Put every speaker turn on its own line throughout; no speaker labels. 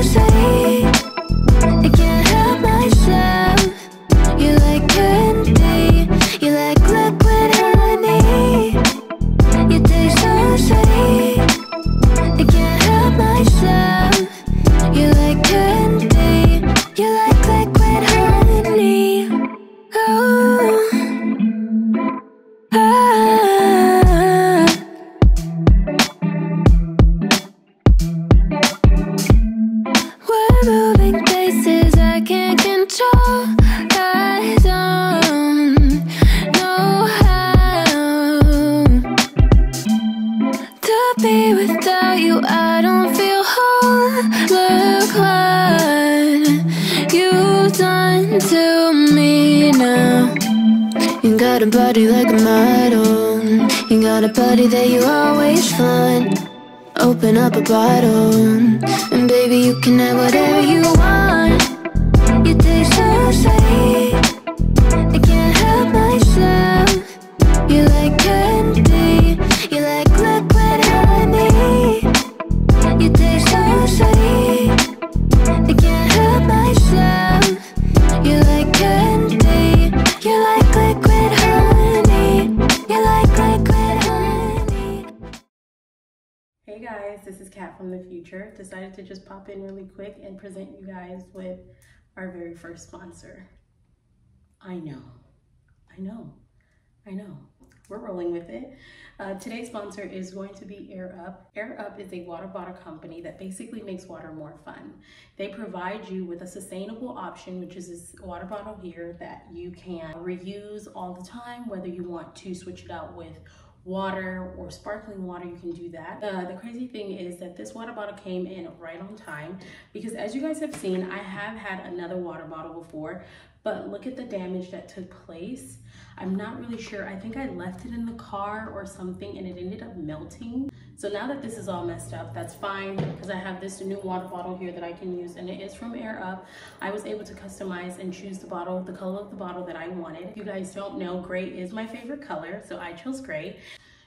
so got a body like a model. You got a body that you always find. Open up a bottle, and baby, you can have whatever you want. You taste so sweet, I can't help myself.
From the future. Decided to just pop in really quick and present you guys with our very first sponsor. I know, I know, I know. We're rolling with it. Uh, today's sponsor is going to be Air Up. Air Up is a water bottle company that basically makes water more fun. They provide you with a sustainable option, which is this water bottle here that you can reuse all the time, whether you want to switch it out with water or sparkling water, you can do that. Uh, the crazy thing is that this water bottle came in right on time because as you guys have seen, I have had another water bottle before, but look at the damage that took place. I'm not really sure. I think I left it in the car or something and it ended up melting. So now that this is all messed up, that's fine because I have this new water bottle here that I can use and it is from Air Up. I was able to customize and choose the bottle, the color of the bottle that I wanted. If you guys don't know, gray is my favorite color, so I chose gray.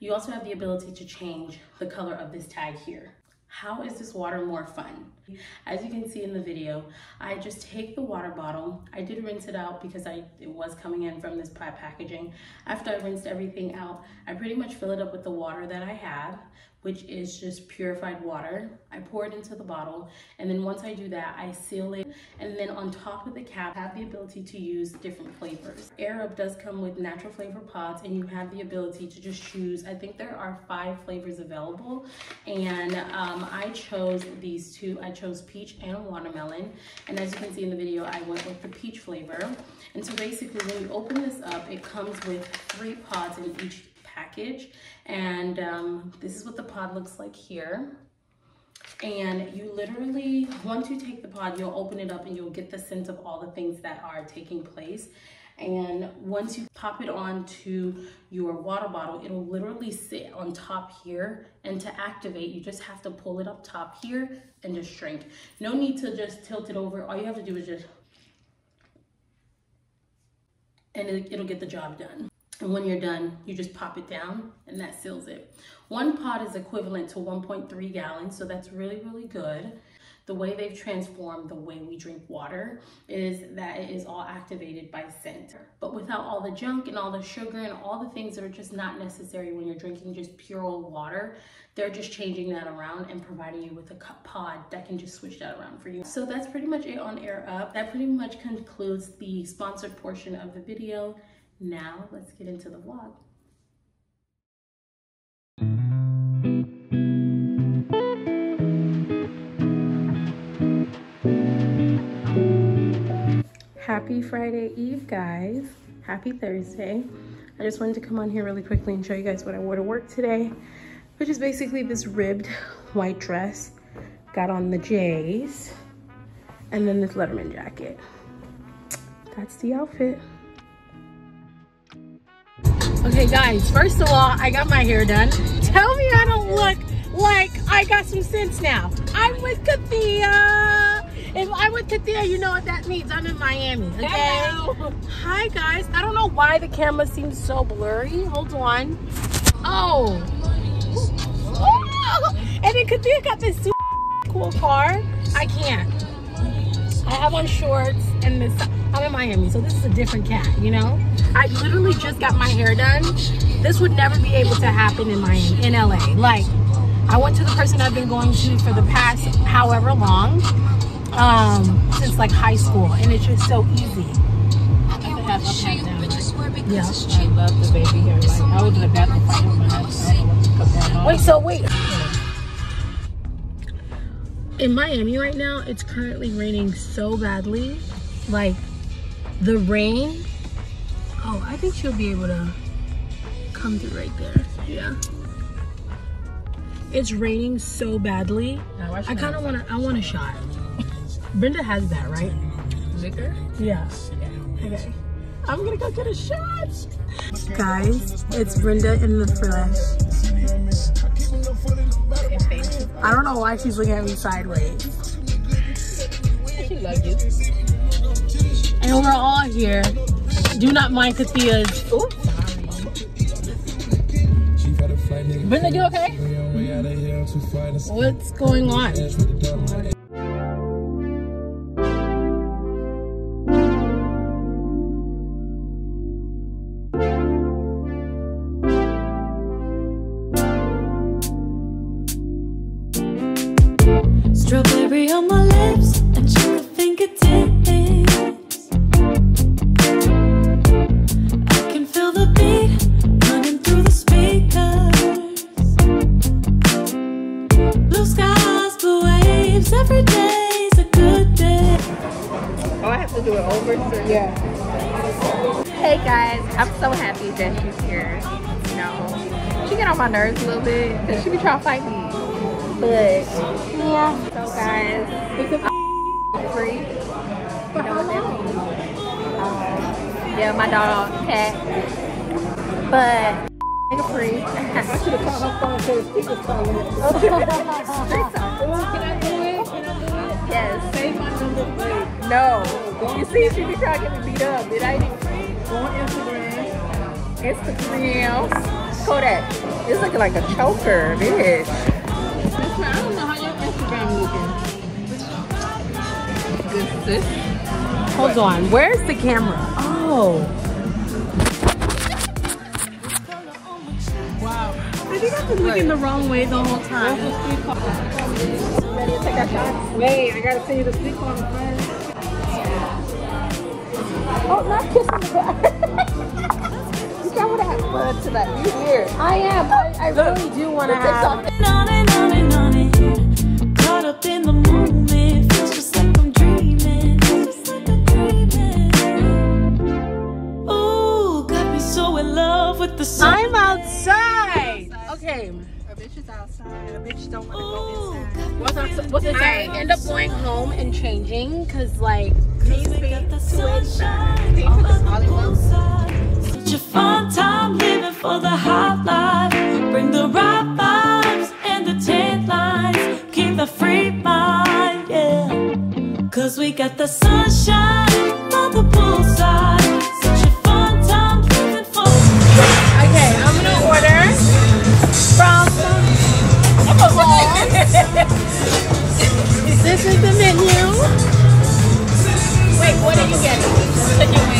You also have the ability to change the color of this tag here. How is this water more fun? As you can see in the video, I just take the water bottle. I did rinse it out because I it was coming in from this pie packaging. After I rinsed everything out, I pretty much fill it up with the water that I have, which is just purified water. I pour it into the bottle, and then once I do that, I seal it. And then on top of the cap, I have the ability to use different flavors. Air Up does come with natural flavor pods, and you have the ability to just choose. I think there are five flavors available, and um, I chose these two. I chose peach and watermelon, and as you can see in the video, I went with the peach flavor. And so basically, when you open this up, it comes with three pods in each package. And um, this is what the pod looks like here. And you literally, once you take the pod, you'll open it up and you'll get the sense of all the things that are taking place. And once you pop it onto your water bottle, it'll literally sit on top here. And to activate, you just have to pull it up top here and just shrink. No need to just tilt it over. All you have to do is just, and it, it'll get the job done. And when you're done, you just pop it down and that seals it. One pot is equivalent to 1.3 gallons, so that's really, really good. The way they've transformed the way we drink water is that it is all activated by scent. But without all the junk and all the sugar and all the things that are just not necessary when you're drinking just pure old water, they're just changing that around and providing you with a cup pod that can just switch that around for you. So that's pretty much it on Air Up. That pretty much concludes the sponsored portion of the video. Now let's get into the vlog. Happy Friday Eve, guys. Happy Thursday. I just wanted to come on here really quickly and show you guys what I wore to work today, which is basically this ribbed white dress. Got on the J's. and then this Letterman jacket. That's the outfit. Okay guys, first of all, I got my hair done. Tell me I don't look like I got some sense now. I'm with Kathia. If I'm with Kathia, you know what that means. I'm in Miami, okay?
Hello.
Hi guys. I don't know why the camera seems so blurry. Hold on. Oh. Oh! And then Kathia got this super cool car. I can't. I have on shorts and this. I'm in Miami, so this is a different cat, you know? I literally just got my hair done. This would never be able to happen in Miami, in LA. Like, I went to the person I've been going to for the past however long, um, since like high school, and it's just so easy.
I have up, half down, right?
Yeah.
I love the baby hair. Like, I was in the bathroom fighting my head.
Wait, so wait. In Miami right now, it's currently raining so badly. Like, the rain. Oh, I think she'll be able to come through right there. Yeah. It's raining so badly. I kind of want to. I want a shot. Brenda has that, right?
liquor.
Yeah. Okay. I'm gonna go get a shot. Guys, it's Brenda in the flesh. I don't know why she's looking at me sideways.
She love you.
And we're all here. Do not mind Kathia's.
Ooh. Brenda, you okay?
What's going on?
My
nerves a little bit because she be trying to fight me. But yeah, so guys, free. You know what that means? Um, yeah, my dog, cat. But nigga free. I should have called her phone to speaker phone. Can I do it? Can I do it? Yes. Say my number, please. No. You see, she be trying to get me beat up. Did I? Go on Instagram. Instagram. Kodak. It's looking like a choker, bitch. I don't know how your Instagram looking. Good sis.
Hold on. Where's the camera? Oh. Wow. I think I've been looking the wrong way the whole time.
Ready to take our shots? Wait, I gotta send you the sleep on first. Oh, not kissing the back. you got what I have to that. You weird.
I am. I, I really do want to have.
And on and on and on it. Caught up in the moment. Feels just like I'm dreaming. Just like I'm dreaming. Ooh, got me so in love with the sun.
I'm outside. Okay.
A bitch is outside. A bitch don't want to go
Ooh,
inside.
What's up? What's it? I end up going home and changing because like
Cause we got the sunshine
Can you
Such a fun time living for the hot life. Bring the right vibes and the tan lines. Keep the free mind, yeah. Cause we got the sunshine on the poolside. Such a fun time living for
okay, I'm gonna order from. this is the menu. Wait, what are you getting?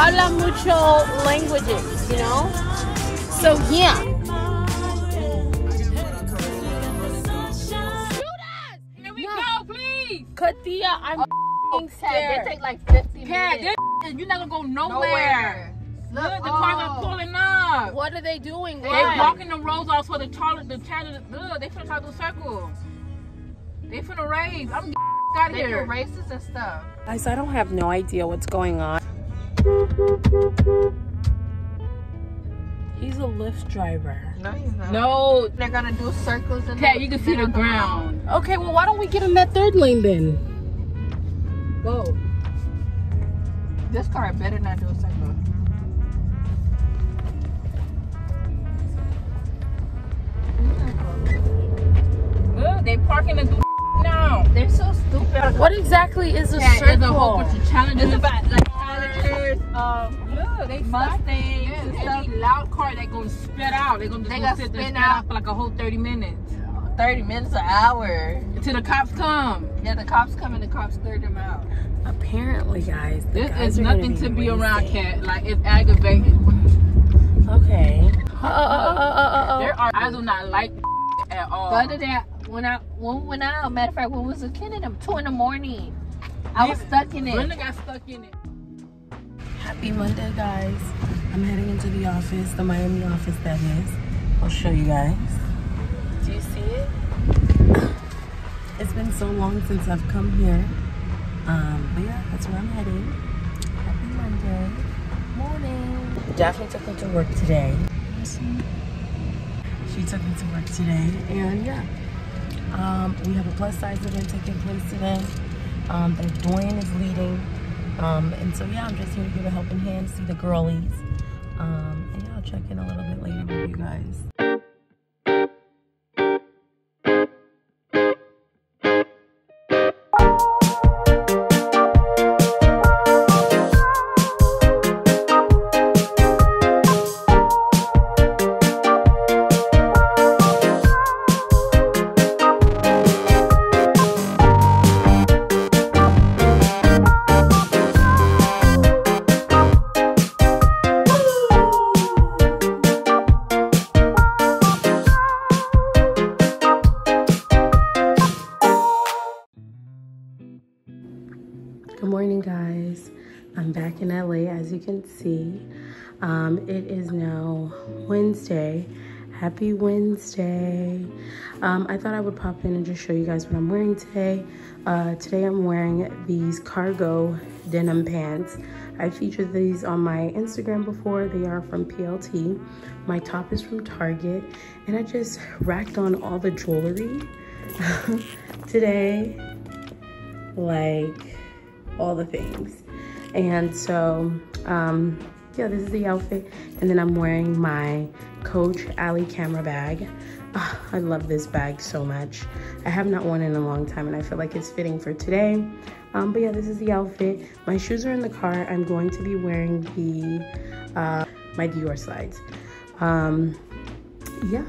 Habla mucho languages, you know? So yeah.
Here we go, please.
Katia, I'm oh,
f***ing
scared.
they take like 50
Cat,
minutes.
this you're not gonna go nowhere.
Nowhere.
Look, the cars are pulling up.
What are they doing?
They
Why?
blocking the roads off for the toilet, the chat. Look, they finna try to do a circle. They finna rave. I'm out
They do
here.
races and stuff.
Guys, I don't have no idea what's going on. He's a Lyft driver.
No, he's not.
No,
They're gonna do circles and
Cat, you can see the ground.
Okay, well, why don't we get in that third lane then?
Go. This car better not do a cycle. Look, they parking and do now.
They're so stupid.
What exactly is a
Yeah,
circle?
there's a whole bunch of challenges.
About like Challengers, um,
Look, they
Mustangs
Yes,
and stuff.
any loud car, they gonna spit out. They gonna just
They
gonna
gonna
sit there spit out.
out.
for like a whole 30 minutes.
30 minutes an hour.
Until the cops come.
Yeah, the cops come and the cops clear them out.
Apparently, guys. the
This
guys
is
are gonna
nothing to be around,
racing.
cat. Like it's aggravating.
Okay. Uh, uh, uh, uh, uh, uh,
There are I do not like at all.
The other day, when I when we went out, matter of fact, when we was a kid in them two in the morning, I was stuck in it.
Brenda got stuck in it.
Happy Monday, guys. I'm heading into the office, the Miami office, that is. I'll show you guys. Do you see it? It's been so long since I've come here. Um, but yeah, that's where I'm heading. Happy Monday. Morning. Daphne took me to work today. She took me to work today, and yeah. Um, we have a plus size event taking place today. Um, Dorian is leading. Um, and so yeah, I'm just here to give a helping hand, see the girlies. Um, and yeah, I'll check in a little bit later with you guys. It is now Wednesday. Happy Wednesday. Um, I thought I would pop in and just show you guys what I'm wearing today. Uh, today I'm wearing these cargo denim pants. I featured these on my Instagram before. They are from PLT. My top is from Target. And I just racked on all the jewelry today. Like all the things. And so, um, yeah, this is the outfit. And then I'm wearing my Coach Alie camera bag. Ah, I love this bag so much. I have not worn it in a long time and I feel like it's fitting for today. Um, but yeah, this is the outfit. My shoes are in the car. I'm going to be wearing the, uh, my Dior slides. Um, yeah.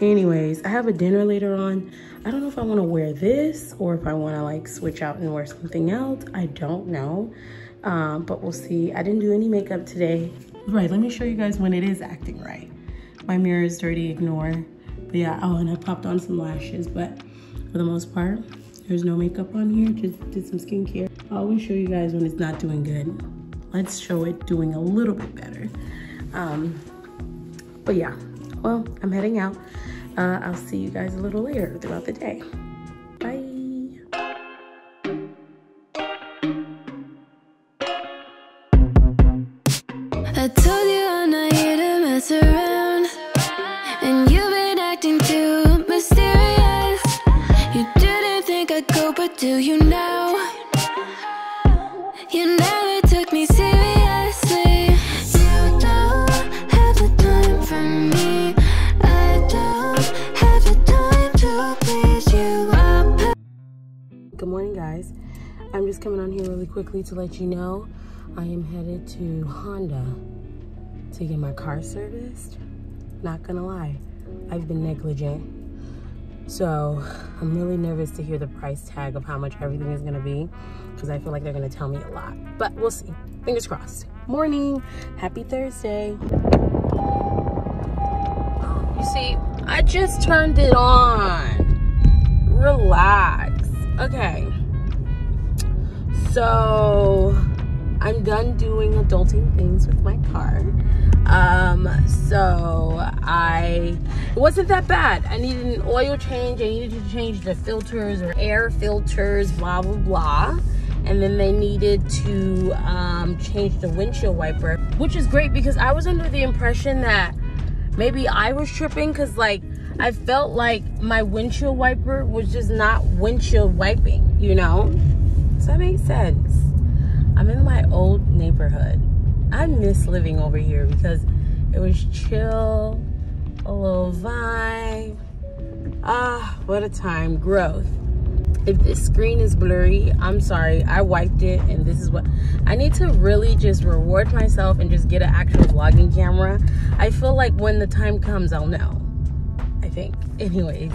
Anyways, I have a dinner later on. I don't know if I want to wear this or if I want to like switch out and wear something else. I don't know. Um, but we'll see. I didn't do any makeup today. Right, let me show you guys when it is acting right. My mirror is dirty, ignore. But yeah, oh, and I popped on some lashes, but for the most part, there's no makeup on here. Just did some skincare. I always show you guys when it's not doing good. Let's show it doing a little bit better. Um, but yeah, well, I'm heading out. Uh, I'll see you guys a little later throughout the day. Bye.
Do you? You never took me seriously. You don't have the time for me. I don't have the time to please you.
Good morning, guys. I'm just coming on here really quickly to let you know I am headed to Honda to get my car serviced. Not gonna lie, I've been negligent. So I'm really nervous to hear the price tag of how much everything is gonna be because I feel like they're gonna tell me a lot. But we'll see. Fingers crossed. Morning. Happy Thursday. You see, I just turned it on. Relax. Okay. So I'm done doing adulting things with my car. Um, so I it wasn't that bad. I needed an oil change. I needed to change the filters or air filters, blah blah blah. And then they needed to um, change the windshield wiper, which is great because I was under the impression that maybe I was tripping because like I felt like my windshield wiper was just not windshield wiping, you know? Does that make sense? I'm in my old neighborhood. I miss living over here because it was chill, a little vibe. Ah, what a time. Growth. If this screen is blurry, I'm sorry. I wiped it and this is what I need to really just reward myself and just get an actual vlogging camera. I feel like when the time comes, I'll know. I think. Anyways,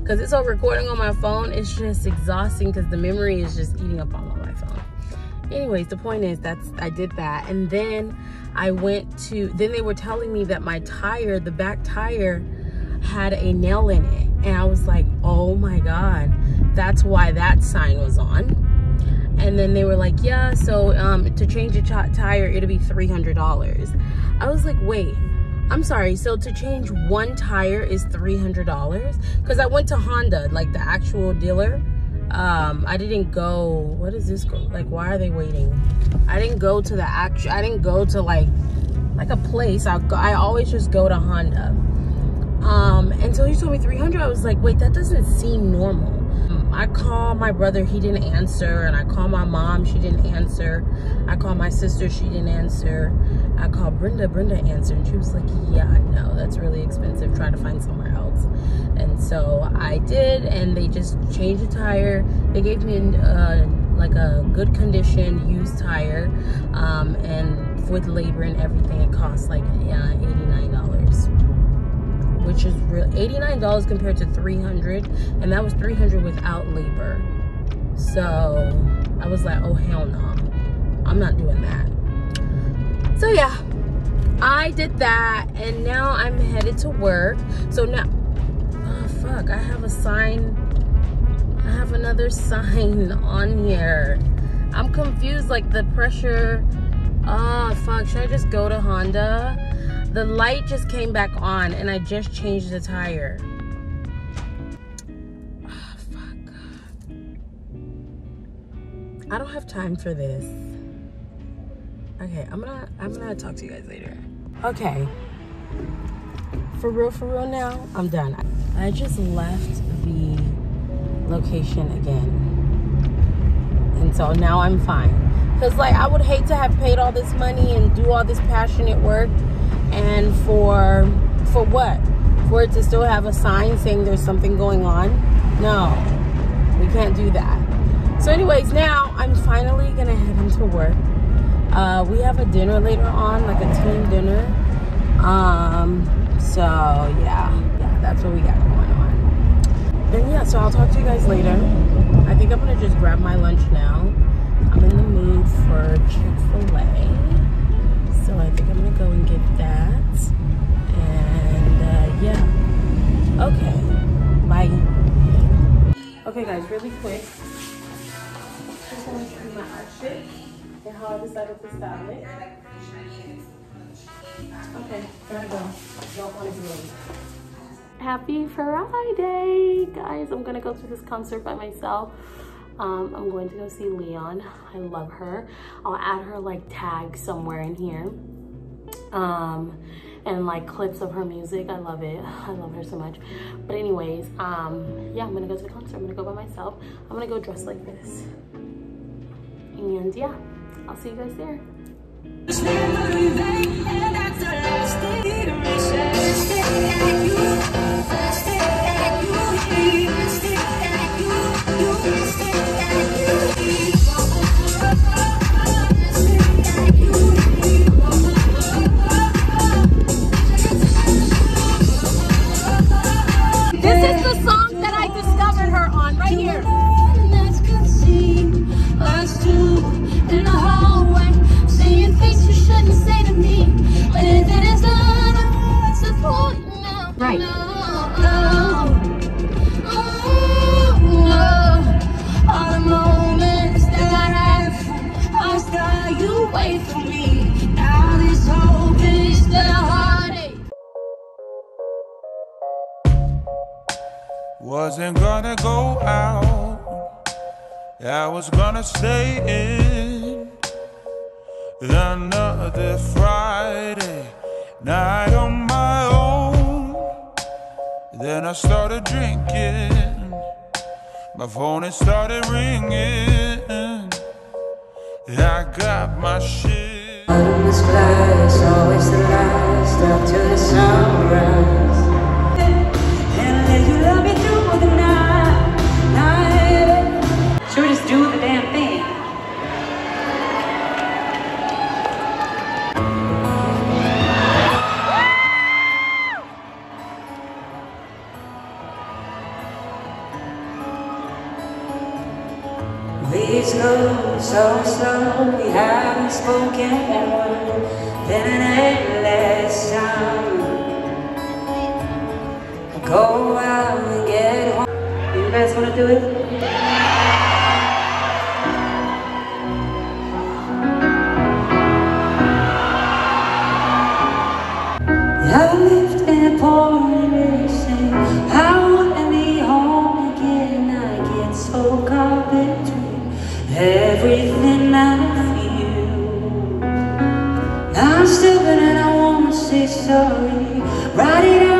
because it's all recording on my phone, it's just exhausting because the memory is just eating up all my. Anyways, the point is that's I did that. And then I went to then they were telling me that my tire, the back tire, had a nail in it. And I was like, oh my God, that's why that sign was on. And then they were like, yeah, so um, to change a tire, it'll be $300. I was like, wait, I'm sorry, so to change one tire is $300? Because I went to Honda, like the actual dealer. Um, I didn't go, what is this, like, why are they waiting? I didn't go to the actual, I didn't go to like, like a place. I, I always just go to Honda um until he told me 300 i was like wait that doesn't seem normal i called my brother he didn't answer and i called my mom she didn't answer. I called my sister she didn't answer. I called brenda brenda answered and she was like yeah no that's really expensive try to find somewhere else. And so i did and they just changed the tire. They gave me uh, like a good condition used tire um, and with labor and everything it costs like uh, 89 dollars real $89 compared to 300 and that was 300 without labor. So I was like oh hell no. I'm not doing that. So yeah. I did that and now I'm headed to work. So now oh fuck. I have a sign. I have another sign on here. I'm confused like the pressure. Oh fuck. Should I just go to Honda the light just came back on and I just changed the tire. Oh, fuck. I don't have time for this. Okay, I'm gonna I'm gonna talk to you guys later. Okay. For real, for real now, I'm done. I just left the location again. And so now I'm fine. Cause like I would hate to have paid all this money and do all this passionate work and for for what? For it to still have a sign saying there's something going on? No. We can't do that. So anyways now i'm finally gonna head into work. Uh, we have a dinner later on like a team dinner. Um so yeah. Yeah that's what we got going on. And yeah so i'll talk to you guys later. I think i'm gonna just grab my lunch now. I'm in the mood for chick-fil-a. So I think I'm gonna go and get guys, really quick. Just want to you my outfit and how I decided to style it. Okay, go. Don't want to. Happy Friday, guys. I'm gonna go to this concert by myself. Um, I'm going to go see Leon. I love her. I'll add her like tag somewhere in here. Um, and like clips of her music. I love it. I love her so much. But anyways, um, yeah, I'm gonna go to the concert. I'm gonna go by myself. I'm gonna go dressed like this. And yeah, I'll see you guys there.
Wasn't gonna go out, I was gonna stay in. Another Friday night on my own. Then I started drinking. My phone it started ringing. I got my shit.
This glass, always the last to the sunrise. In word. Then an endless time. Go out and get home. You guys wanna do it? Sorry. Write it out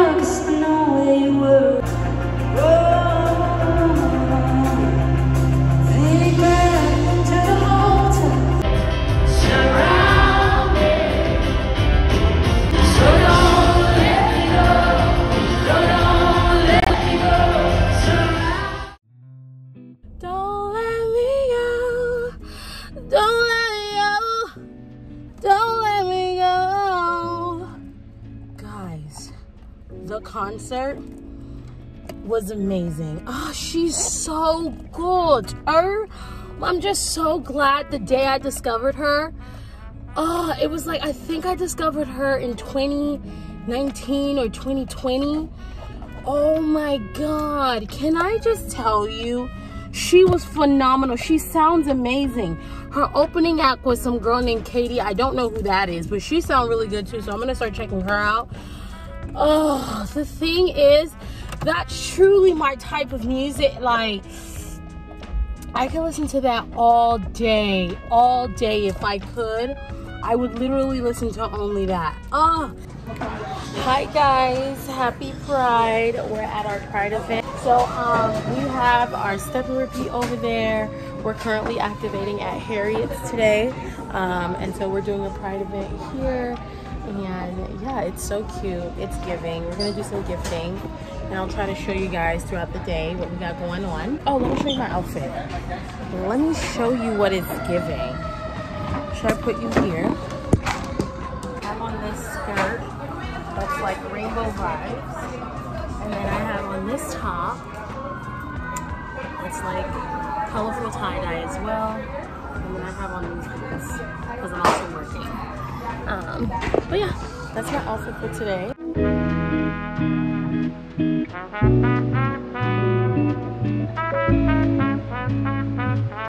concert was amazing. Oh, she's so good. Her, I'm just so glad the day I discovered her. Oh, it was like I think I discovered her in 2019 or 2020. Oh my god. Can I just tell you? She was phenomenal. She sounds amazing. Her opening act was some girl named Katie. I don't know who that is, but she sounds really good too. So I'm gonna start checking her out. Oh, the thing is, that's truly my type of music. Like, I could listen to that all day, all day if I could. I would literally listen to only that. Oh, Hi guys, happy Pride. We're at our Pride event. So um, we have our step and repeat over there. We're currently activating at Harriet's today. Um, and so we're doing a Pride event here. And yeah, it's so cute. It's giving. We're gonna do some gifting. And I'll try to show you guys throughout the day what we got going on. Oh, let me show you my outfit. Let me show you what it's giving. Should I put you here? I'm on this skirt that's like rainbow vibes. And then I have on this top, it's like colorful tie-dye as well. And then I have on these boots because I'm also working. Um, but yeah, that's my outfit for today.